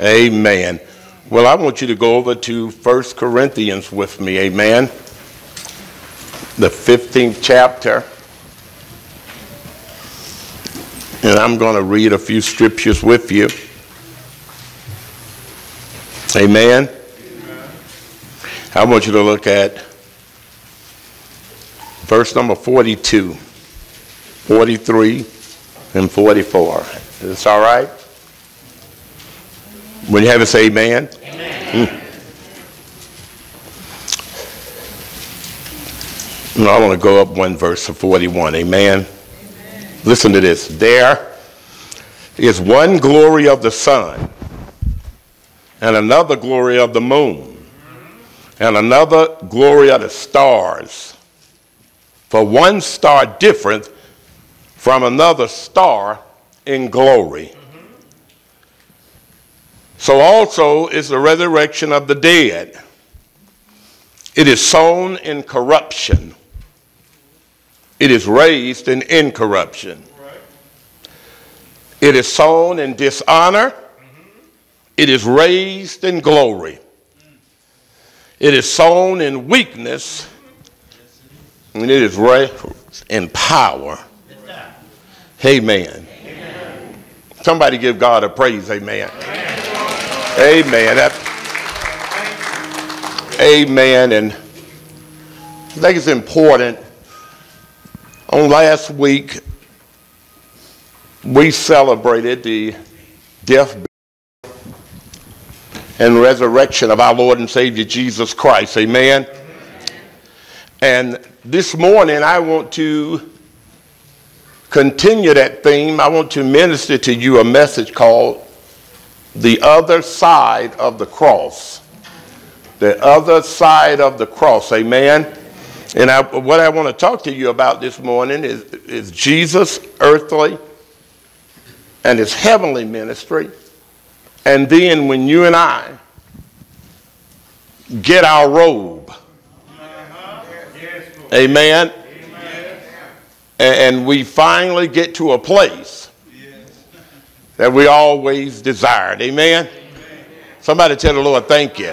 Amen. Well, I want you to go over to 1 Corinthians with me. Amen. The 15th chapter. And I'm going to read a few scriptures with you. Amen. Amen. I want you to look at verse number 42, 43, and 44. Is this all right? When you have us, say amen. amen. Mm. I want to go up one verse to 41. Amen. amen. Listen to this. There is one glory of the sun, and another glory of the moon, and another glory of the stars. For one star different from another star in glory. So also is the resurrection of the dead. It is sown in corruption. It is raised in incorruption. It is sown in dishonor. It is raised in glory. It is sown in weakness. And it is raised in power. Amen. Amen. Somebody give God a praise. Amen. Amen. Amen. That, amen. And I think it's important. On last week, we celebrated the death and resurrection of our Lord and Savior Jesus Christ. Amen. And this morning, I want to continue that theme. I want to minister to you a message called the other side of the cross. The other side of the cross. Amen. And I, what I want to talk to you about this morning is, is Jesus' earthly and his heavenly ministry. And then when you and I get our robe, amen, and we finally get to a place that we always desired. Amen? Amen. Somebody tell the Lord, thank you.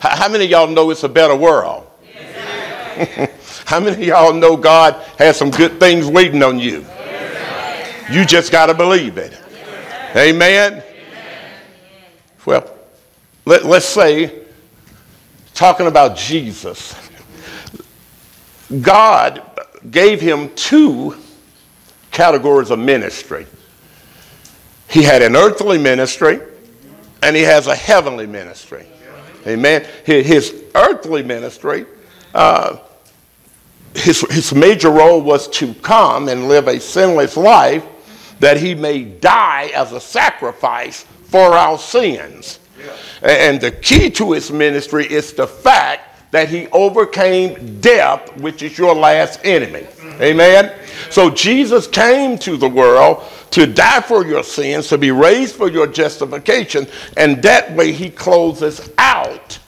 How many of y'all know it's a better world? How many of y'all know God has some good things waiting on you? You just got to believe it. Amen? Well, let, let's say, talking about Jesus, God gave him two categories of ministry. He had an earthly ministry and he has a heavenly ministry. Amen. His earthly ministry, uh, his, his major role was to come and live a sinless life that he may die as a sacrifice for our sins. And the key to his ministry is the fact that he overcame death, which is your last enemy. Amen. So Jesus came to the world to die for your sins, to be raised for your justification, and that way he closes out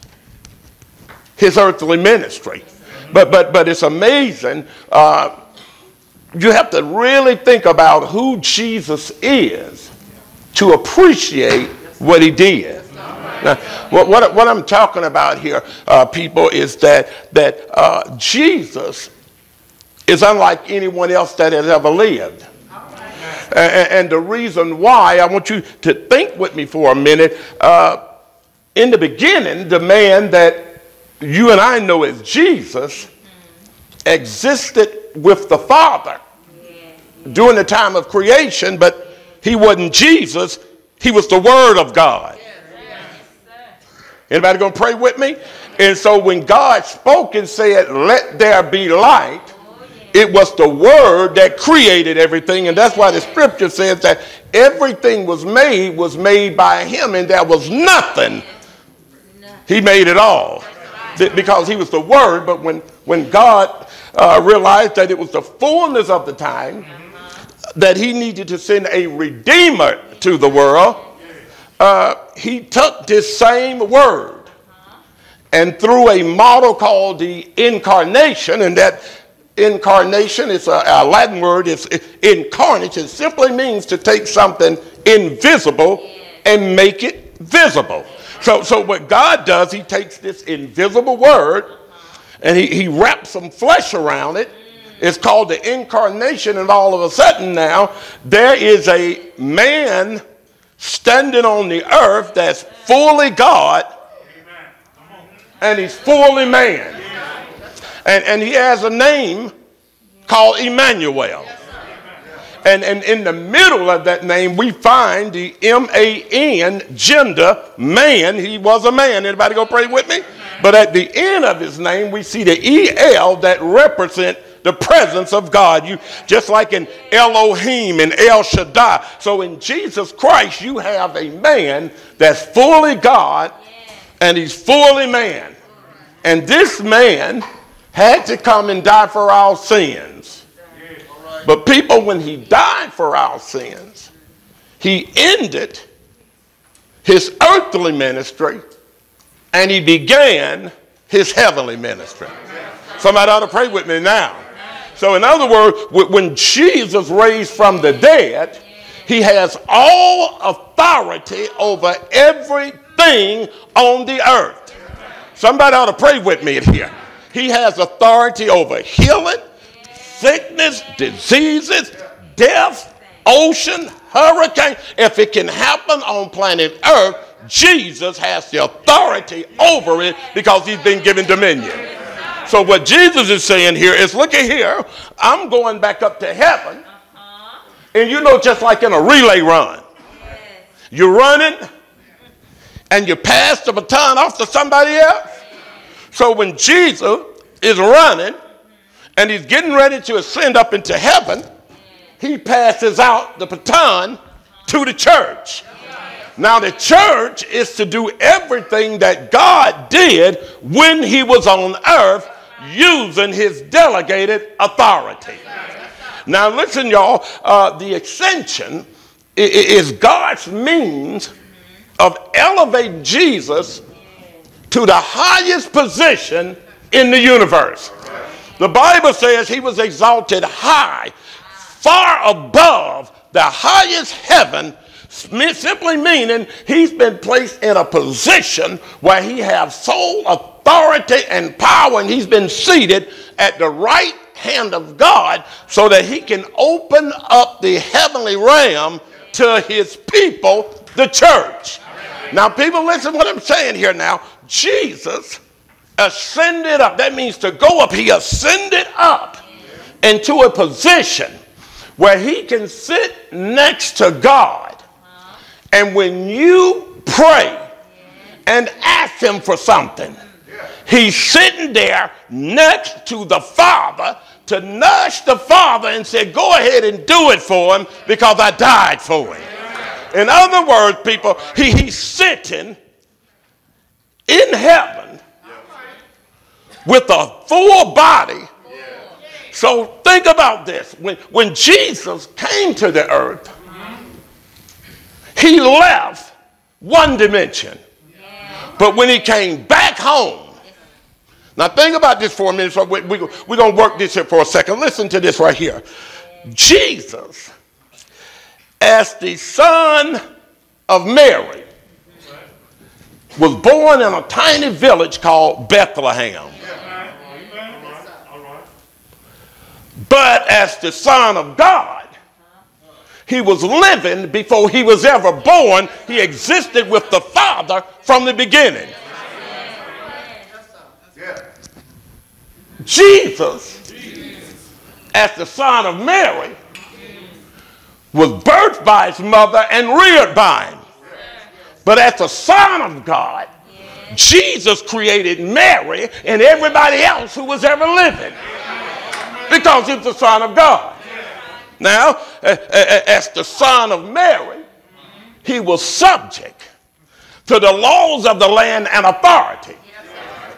his earthly ministry. But but but it's amazing. Uh, you have to really think about who Jesus is to appreciate what he did. Now, what, what, what I'm talking about here, uh, people, is that, that uh, Jesus is unlike anyone else that has ever lived. And, the reason why, I want you to think with me for a minute. Uh, in the beginning, the man that you and I know as Jesus existed with the Father during the time of creation, but he wasn't Jesus, he was the Word of God. Anybody gonna pray with me? And so when God spoke and said, Let there be light, it was the word that created everything. And that's why the scripture says that everything was made was made by him, and there was nothing. He made it all. Because he was the word, but when, when God uh, realized that it was the fullness of the time that he needed to send a redeemer to the world, uh, he took this same word and through a model called the incarnation, and that incarnation is a, a Latin word, it's it, incarnate, it simply means to take something invisible and make it visible. So, so what God does, he takes this invisible word and he, he wraps some flesh around it. It's called the incarnation, and all of a sudden now there is a man standing on the earth that's fully God and he's fully man. And, and he has a name called Emmanuel. And, and in the middle of that name, we find the M-A-N, gender, man. He was a man. Anybody go pray with me? But at the end of his name, we see the E-L that represent the presence of God. You just like in Elohim and El Shaddai. So in Jesus Christ, you have a man that's fully God and he's fully man. And this man had to come and die for our sins. But people, when he died for our sins, he ended his earthly ministry and he began his heavenly ministry. Somebody ought to pray with me now. So, in other words, when Jesus raised from the dead, he has all authority over everything on the earth. Somebody ought to pray with me here. He has authority over healing, sickness, diseases, death, ocean, hurricane. If it can happen on planet Earth, Jesus has the authority over it because he's been given dominion. So what Jesus is saying here is, look at here, I'm going back up to heaven. Uh-huh. And you know, just like in a relay run, you're running and you pass the baton off to somebody else. So when Jesus is running, and he's getting ready to ascend up into heaven, he passes out the baton to the church. Now, the church is to do everything that God did when he was on earth using his delegated authority. Now, listen, y'all, uh, the ascension is God's means of elevating Jesus to the highest position in the universe. The Bible says he was exalted high, far above the highest heaven, simply meaning he's been placed in a position where he has sole authority and power, and he's been seated at the right hand of God so that he can open up the heavenly realm to his people, the church. Now, people, listen what I'm saying here now. Jesus ascended up. That means to go up. He ascended up into a position where he can sit next to God. And when you pray and ask him for something, he's sitting there next to the Father to nudge the Father and say, Go ahead and do it for him because I died for him. In other words, people, he, he's sitting in heaven with a full body. So think about this. When, when Jesus came to the earth, he left one dimension. But when he came back home, now think about this for a minute. So we, we, we're going to work this here for a second. Listen to this right here. Jesus, as the son of Mary, was born in a tiny village called Bethlehem. But as the Son of God, he was living before he was ever born. He existed with the Father from the beginning. Jesus, as the son of Mary, was birthed by his mother and reared by him. But as the son of God, Jesus created Mary and everybody else who was ever living because he's the Son of God. Now, as the Son of Mary, he was subject to the laws of the land and authority.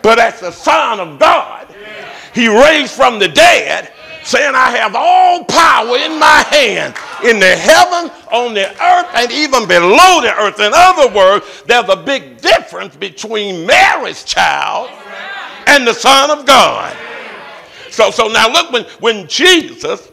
But as the Son of God, he raised from the dead, saying, I have all power in my hand in the heaven, on the earth, and even below the earth. In other words, there's a big difference between Mary's child and the Son of God. So, so now look, when, when Jesus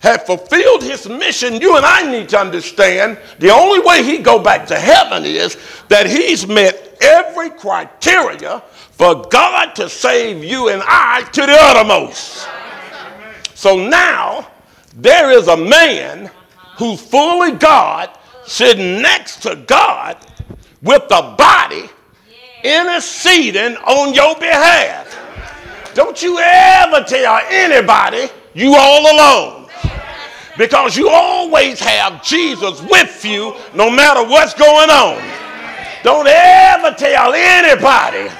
had fulfilled his mission, you and I need to understand the only way he go back to heaven is that he's met every criteria for God to save you and I to the uttermost. So now there is a man who's fully God sitting next to God with the body interceding on your behalf. Don't you ever tell anybody you all alone. Because you always have Jesus with you no matter what's going on. Don't ever tell anybody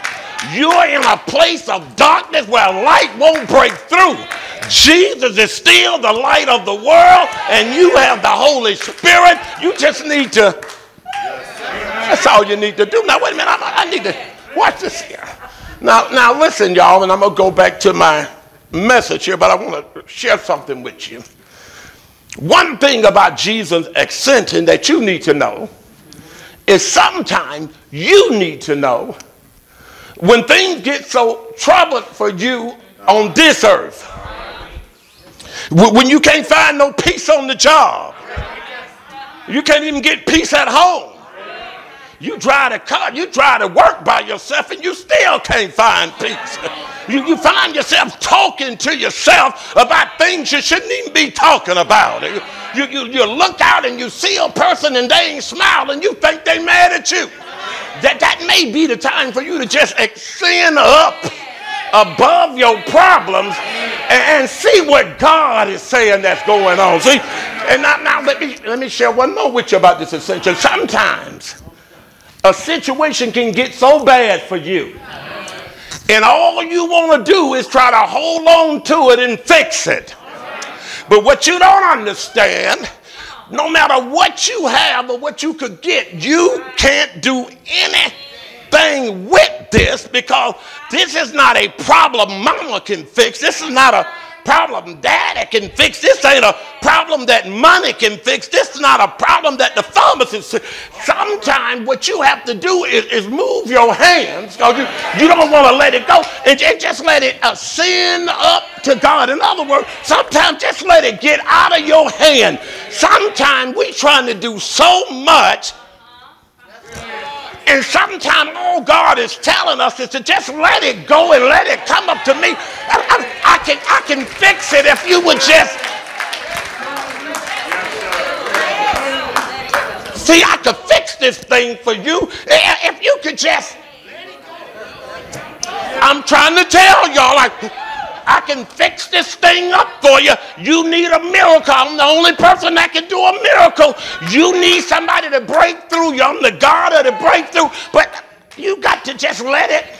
you're in a place of darkness where light won't break through. Jesus is still the light of the world, and you have the Holy Spirit. You just need to. That's all you need to do. Now, wait a minute. I, I need to watch this here. Now, now listen, y'all, and I'm gonna go back to my message here, but I want to share something with you. One thing about Jesus ascension that you need to know is sometimes you need to know when things get so troubled for you on this earth, when you can't find no peace on the job, you can't even get peace at home. You drive a car, you drive to work by yourself, and you still can't find peace. You, you find yourself talking to yourself about things you shouldn't even be talking about. You, you, you look out and you see a person and they ain't smiling, you think they mad at you. That, that may be the time for you to just extend up above your problems and, and, see what God is saying that's going on. See, and now, now let me let me share one more with you about this ascension. Sometimes a situation can get so bad for you and all you want to do is try to hold on to it and fix it. But what you don't understand, no matter what you have or what you could get, you can't do anything with this because this is not a problem mama can fix. This is not a problem daddy can fix. This ain't a problem that money can fix. This is not a problem that the pharmacist. Sometimes what you have to do is, is move your hands because you, you don't want to let it go and, and just let it uh, ascend up to God. In other words, sometimes just let it get out of your hand. Sometimes we trying to do so much and sometimes all God is telling us is to just let it go and let it come up to me. I, I, I can, I can fix it if you would just. See, I could fix this thing for you if you could just. I'm trying to tell y'all, like, I can fix this thing up for you. You need a miracle. I'm the only person that can do a miracle. You need somebody to break through you. I'm the God of the breakthrough. But you got to just let it.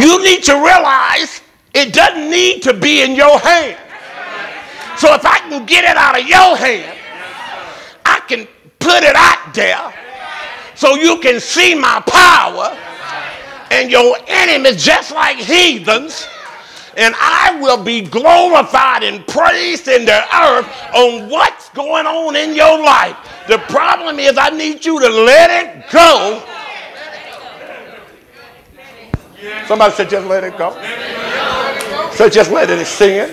You need to realize it doesn't need to be in your hand. So if I can get it out of your hand, I can put it out there so you can see my power and your enemies just like heathens, and I will be glorified and praised in the earth on what's going on in your life. The problem is, I need you to let it go. Somebody said, just let it go. So just let it sin.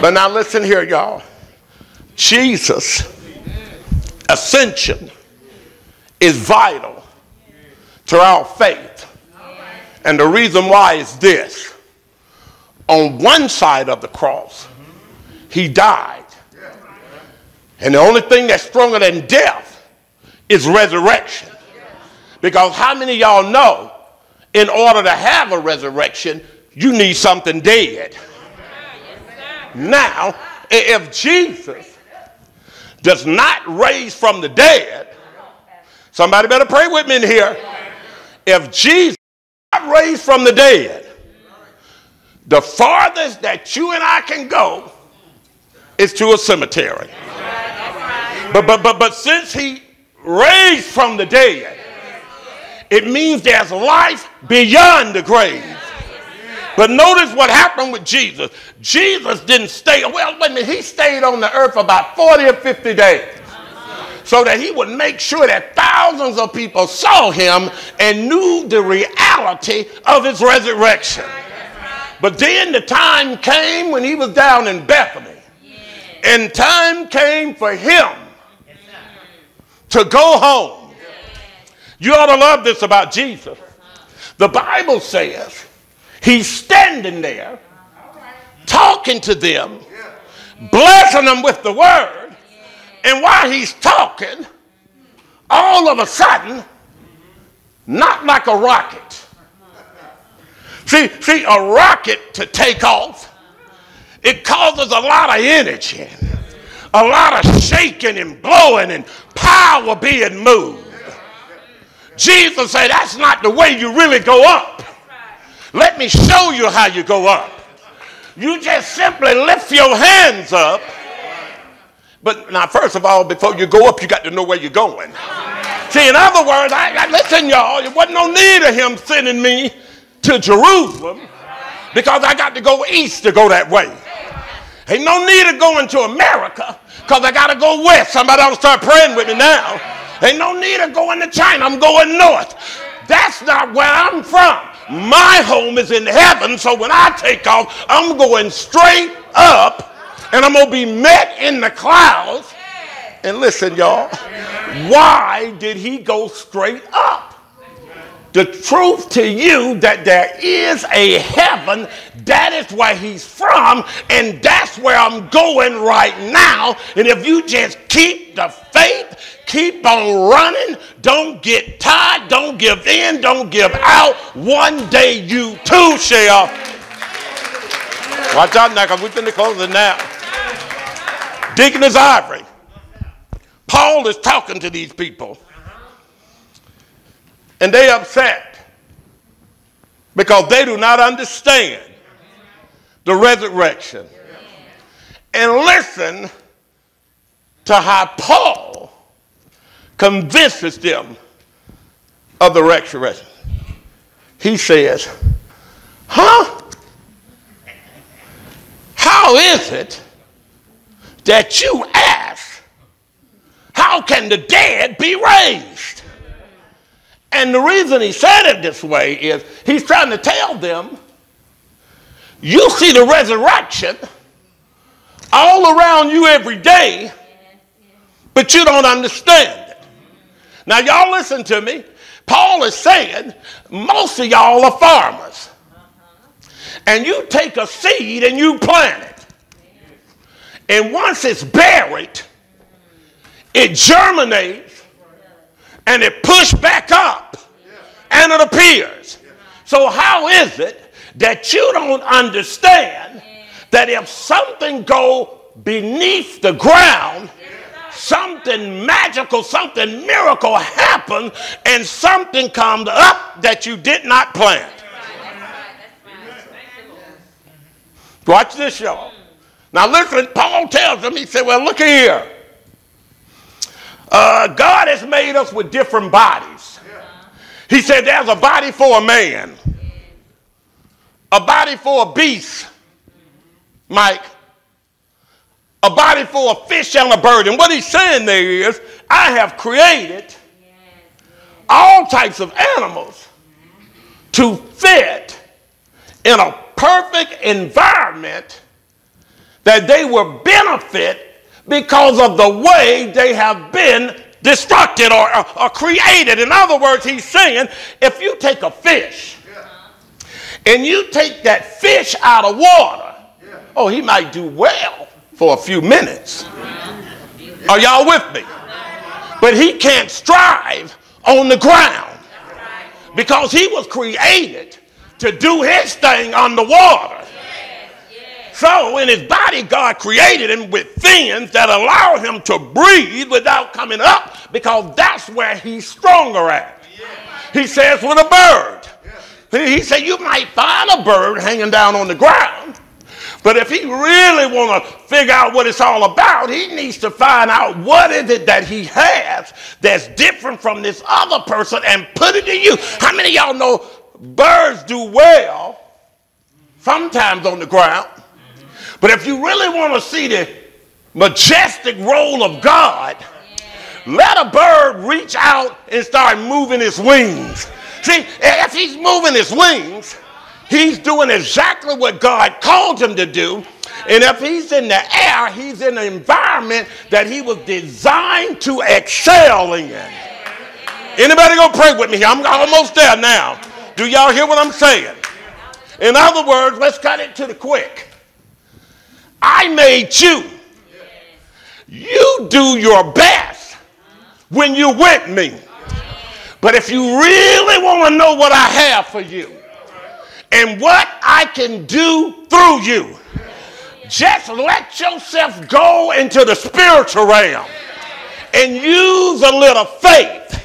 But now listen here, y'all. Jesus' ascension is vital to our faith. And the reason why is this. On one side of the cross, he died. And the only thing that's stronger than death is resurrection. Because how many y'all know in order to have a resurrection, you need something dead? Now, if Jesus does not raise from the dead, somebody better pray with me in here. If Jesus raised from the dead, the farthest that you and I can go is to a cemetery. But, but, but, but since he raised from the dead, it means there's life beyond the grave. But notice what happened with Jesus. Jesus didn't stay, well, wait a minute, he stayed on the earth about 40 or 50 days so that he would make sure that thousands of people saw him and knew the reality of his resurrection. But then the time came when he was down in Bethany. And time came for him to go home. You ought to love this about Jesus. The Bible says he's standing there talking to them, blessing them with the word. And while he's talking, all of a sudden, not like a rocket. See, see, a rocket to take off, it causes a lot of energy, a lot of shaking and blowing and power being moved. Jesus said, That's not the way you really go up. Let me show you how you go up. You just simply lift your hands up. But now, first of all, before you go up, you got to know where you're going. See, in other words, I, I listen, y'all, there wasn't no need of him sending me to Jerusalem because I got to go east to go that way. Ain't no need of going to America because I got to go west. Somebody ought to start praying with me now. Ain't no need of going to China. I'm going north. That's not where I'm from. My home is in heaven, so when I take off, I'm going straight up and I'm going to be met in the clouds. And listen, y'all, why did he go straight up? the truth to you that there is a heaven. That is where he's from, and that's where I'm going right now. And if you just keep the faith, keep on running, don't get tired, don't give in, don't give out, one day you too shall. Watch out now, because we're going to close it now. Deaconess Ivory. Paul is talking to these people and they upset because they do not understand the resurrection. And listen to how Paul convinces them of the resurrection. He says, Huh? How is it that you ask, How can the dead be raised? And the reason he said it this way is he's trying to tell them you see the resurrection all around you every day, but you don't understand it. Now, y'all listen to me. Paul is saying most of y'all are farmers. And you take a seed and you plant it. And once it's buried, it germinates and it pushed back up and it appears. So, how is it that you don't understand that if something go beneath the ground, something magical, something miracle happens, and something comes up that you did not plant? Watch this, y'all. Now, listen, Paul tells them, he said, Well, look here. Uh, God has made us with different bodies. He said there's a body for a man, a body for a beast, Mike, a body for a fish and a bird. And what he's saying there is, I have created all types of animals to fit in a perfect environment that they will benefit because of the way they have been destructed or, or, or created. In other words, he's saying if you take a fish and you take that fish out of water, oh, he might do well for a few minutes. Are y'all with me? But he can't strive on the ground because he was created to do his thing on the water. So in his body, God created him with fins that allow him to breathe without coming up because that's where he's stronger at. He says with a bird. He said you might find a bird hanging down on the ground, but if he really want to figure out what it's all about, he needs to find out what is it that he has that's different from this other person and put it to you. How many of y'all know birds do well sometimes on the ground? But if you really want to see the majestic role of God, let a bird reach out and start moving his wings. See, if he's moving his wings, He's doing exactly what God called him to do. And if he's in the air, he's in an environment that he was designed to excel in. Anybody go pray with me? I'm almost there now. Do y'all hear what I'm saying? In other words, let's cut it to the quick. I made you. You do your best when you're with me. But if you really want to know what I have for you and what I can do through you, just let yourself go into the spiritual realm and use a little faith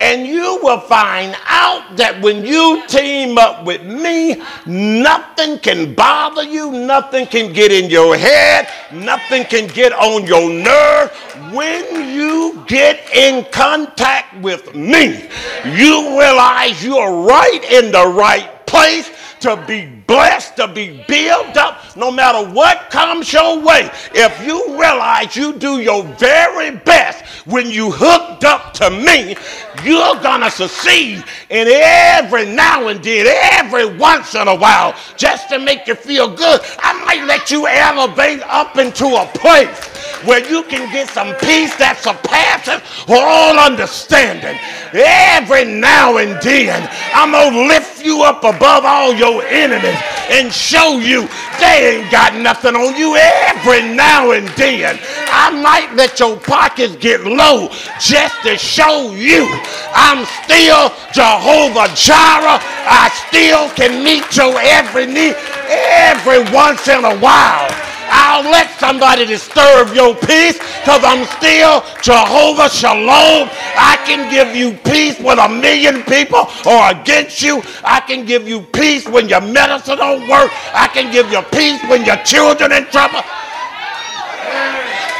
and you will find out that when you team up with me, nothing can bother you, nothing can get in your head, nothing can get on your nerve. When you get in contact with me, you realize you're right in the right place to be blessed, to be built up, no matter what comes your way. If you realize you do your very best when you hooked up to me, you're going to succeed. And every now and then, every once in a while, just to make you feel good, I might let you elevate up into a place where you can get some peace that surpasses all understanding. Every now and then, I'm going to lift you up above all your enemies and show you they ain't got nothing on you every now and then. I might let your pockets get low just to show you I'm still Jehovah Jireh. I still can meet your every need every once in a while. I'll let somebody disturb your peace because I'm still Jehovah Shalom. I can give you peace when a million people are against you. I can give you peace when your medicine don't work. I can give you peace when your children in trouble.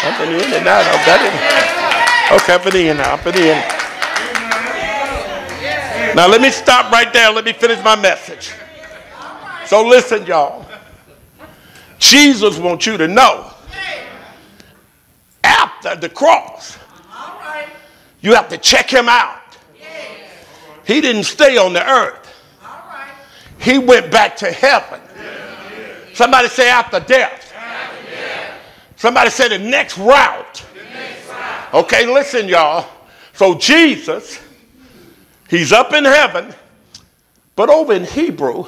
I'm in the in and out. I'm Okay, oh, in the in now. I'm in the in. Now let me stop right there. Let me finish my message. So listen, y'all. Jesus wants you to know after the cross, you have to check him out. He didn't stay on the earth, he went back to heaven. Somebody say after death. Somebody say the next route. Okay, listen, y'all. So Jesus, he's up in heaven, but over in Hebrew,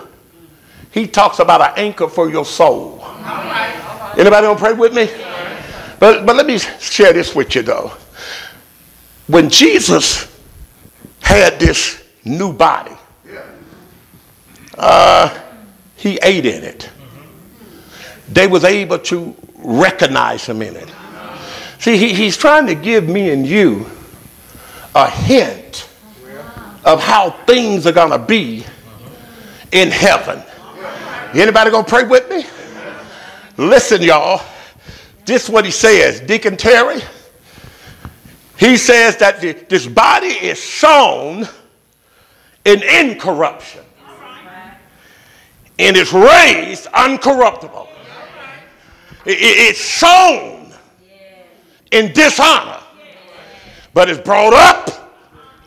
he talks about an anchor for your soul. All right. Anybody want to pray with me? But, but let me share this with you though. When Jesus had this new body, uh, he ate in it. They was able to recognize him in it. See, he, he's trying to give me and you a hint of how things are going to be in heaven. Anybody gonna pray with me? Listen, y'all. This is what he says, Deacon Terry. He says that the, this body is sown in incorruption and it's raised uncorruptible. It, it's sown in dishonor, but it's brought up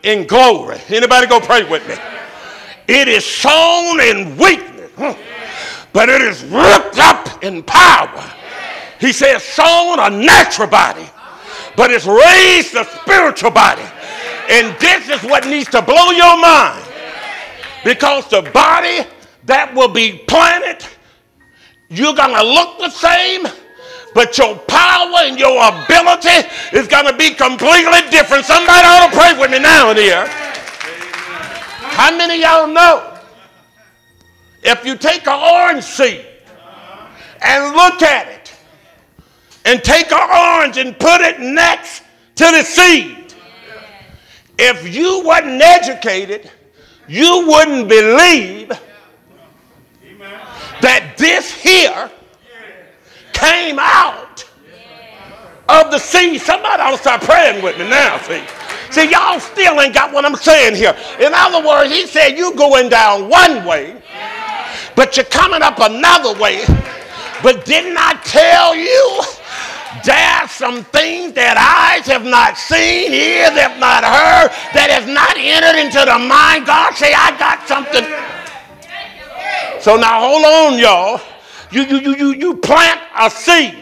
in glory. Anybody go pray with me? It is sown in weakness hmm. But it is ripped up in power. He says, sown a natural body, but it's raised a spiritual body. And this is what needs to blow your mind. Because the body that will be planted, you're going to look the same, but your power and your ability is going to be completely different. Somebody ought to pray with me now and here. How many y'all know if you take an orange seed and look at it, and take an orange and put it next to the seed, if you wasn't educated, you wouldn't believe that this here came out of the seed. Somebody ought to start praying with me now, see. See, y'all still ain't got what I'm saying here. In other words, he said you going down one way but you're coming up another way. But didn't I tell you? There are some things that eyes have not seen, ears have not heard, that has not entered into the mind. God say, I got something. So now hold on, y'all. You, you, you, you, you plant a seed.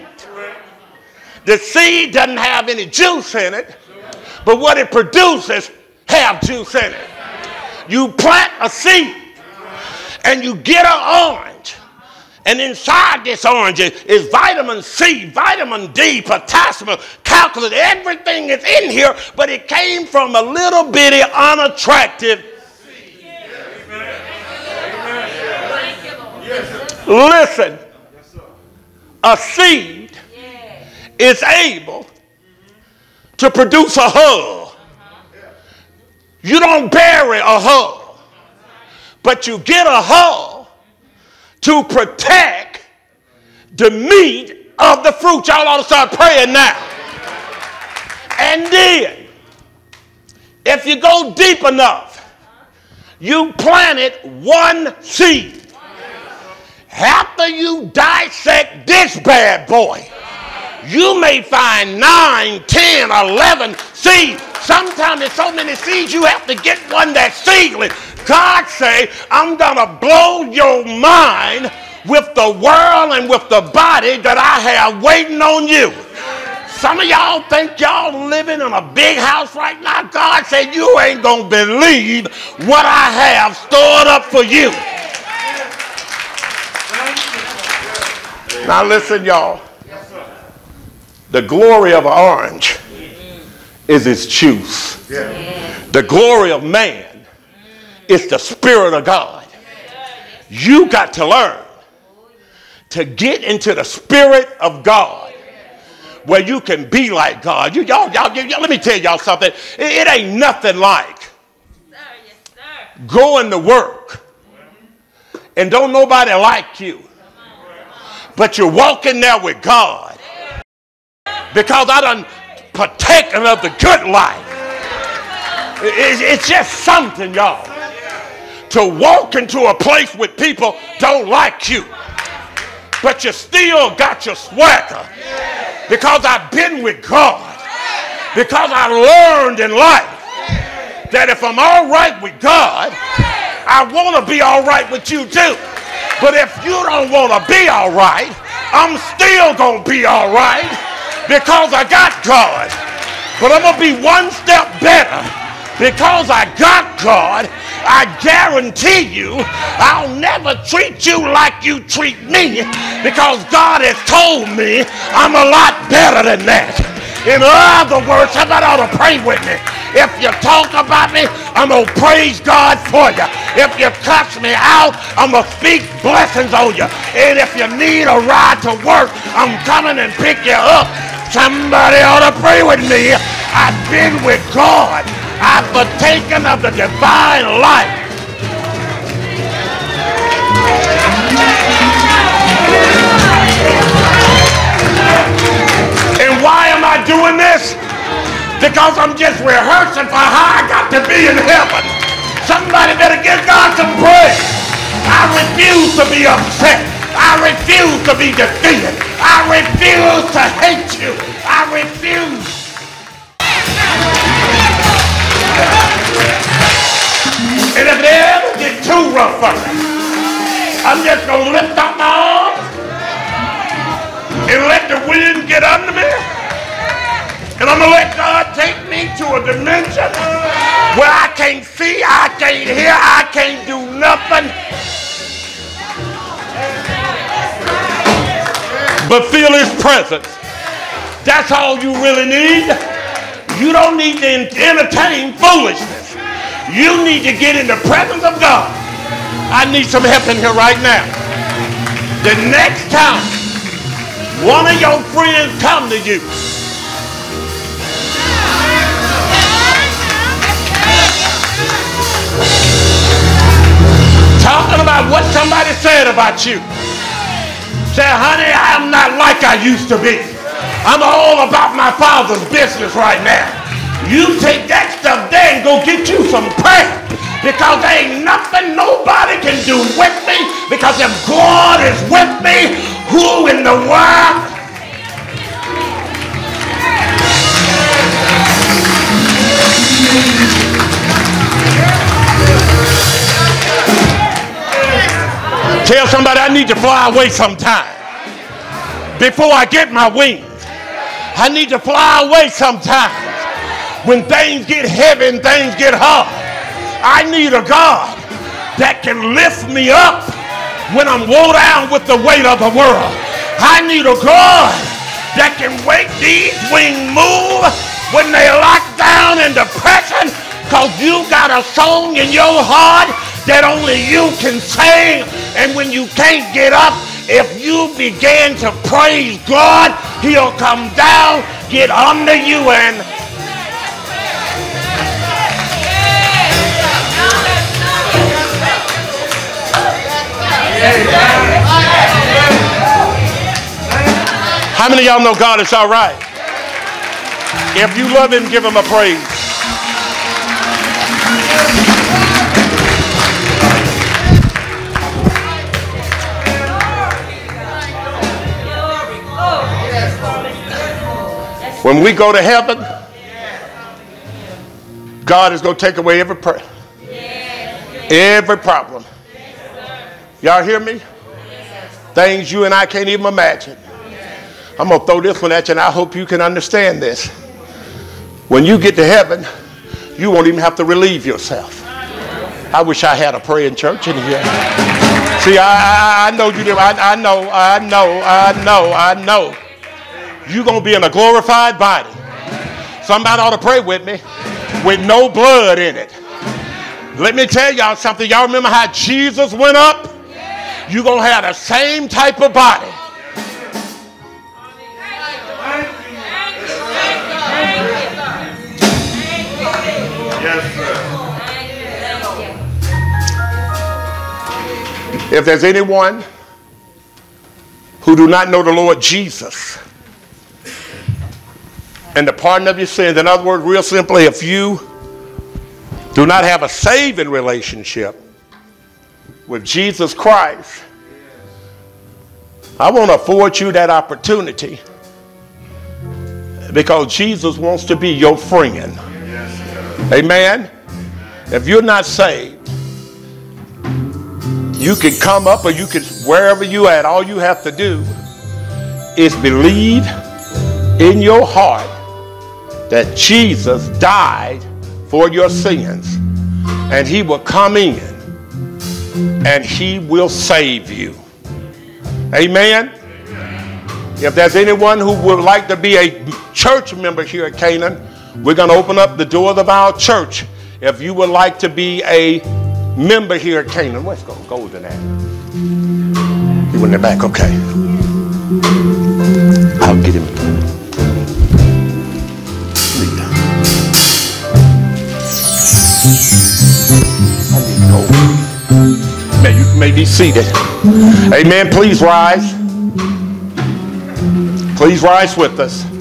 The seed doesn't have any juice in it, but what it produces have juice in it. You plant a seed and you get an orange. And inside this orange is vitamin C, vitamin D, potassium, calculus, everything is in here, but it came from a little bitty unattractive Listen, a seed is able to produce a hull. You don't bury a hull, but you get a hull to protect the meat of the fruit. Y'all ought to start praying now. And then, if you go deep enough, you planted one seed. After you dissect this bad boy, you may find 9, 10, 11 seeds. Sometimes there's so many seeds you have to get one that's seedless. God say, I'm going to blow your mind with the world and with the body that I have waiting on you. Some of y'all think y'all living in a big house right now. God said you ain't going to believe what I have stored up for you. Now listen, y'all. The glory of an orange is its juice. The glory of man is the spirit of God. You got to learn to get into the spirit of God where you can be like God. You, y'all, y'all, y'all, let me tell y'all something. It, it ain't nothing like going to work and don't nobody like you but you're walking there with God. Because I done partaken of the good life. It's just something, y'all. To walk into a place with people don't like you. But you still got your swagger. Because I've been with God. Because I learned in life that if I'm all right with God, I want to be all right with you too. But if you don't want to be all right, I'm still going to be all right because I got God. But I'm going to be one step better because I got God. I guarantee you I'll never treat you like you treat me because God has told me I'm a lot better than that. In other words, somebody ought to pray with me. If you talk about me, I'm going to praise God for you. If you cuss me out, I'm going to speak blessings on you. And if you need a ride to work, I'm coming and pick you up. Somebody ought to pray with me. I've been with God. I've partaken of the divine life. And why am I doing this? because I'm just rehearsing for how I got to be in heaven. Somebody better give God some praise. I refuse to be upset. I refuse to be defeated. I refuse to hate you. I refuse. And if they ever get too rough for me, I'm just going to lift up my arms and let the wind get under me. And I'm going to let God take me to a dimension where I can't see, I can't hear, I can't do nothing. But feel his presence. That's all you really need. You don't need to entertain foolishness. You need to get in the presence of God. I need some help in here right now. The next time one of your friends come to you talking about what somebody said about you. Say, honey, I'm not like I used to be. I'm all about my father's business right now. You take that stuff there and go get you some prayer. Because there ain't nothing nobody can do with me. Because if God is with me, who in the world Tell somebody I need to fly away sometime before I get my wings. I need to fly away sometimes when things get heavy and things get hard. I need a God that can lift me up when I'm worn down with the weight of the world. I need a God that can make these wings move when they lock down in depression because you got a song in your heart that only you can sing. And when you can't get up, if you begin to praise God, He'll come down, get under you, and How many y'all know God is all right? If you love him, give him a praise. When we go to heaven, God is going to take away every every problem. Y'all hear me? Things you and I can't even imagine. I'm going to throw this one at you, and I hope you can understand this. When you get to heaven, you won't even have to relieve yourself. I wish I had a praying church in here. See, I, I, I know you do. I, I know, I know, I know, I know. You're going to be in a glorified body. Somebody ought to pray with me with no blood in it. Let me tell y'all something. Y'all remember how Jesus went up? You're going to have the same type of body. If there's anyone who do not know the Lord Jesus and the pardon of your sins, in other words, real simply, if you do not have a saving relationship with Jesus Christ, I want to afford you that opportunity because Jesus wants to be your friend. Amen. If you're not saved, you can come up or you can, wherever you at, all you have to do is believe in your heart that Jesus died for your sins and he will come in and he will save you. Amen. If there's anyone who would like to be a church member here at Canaan, we're going to open up the doors of our church. If you would like to be a member here at Canaan. Where's go golden at? You in the back? Okay. I'll get him. May you may be seated. Amen. Please rise. Please rise with us.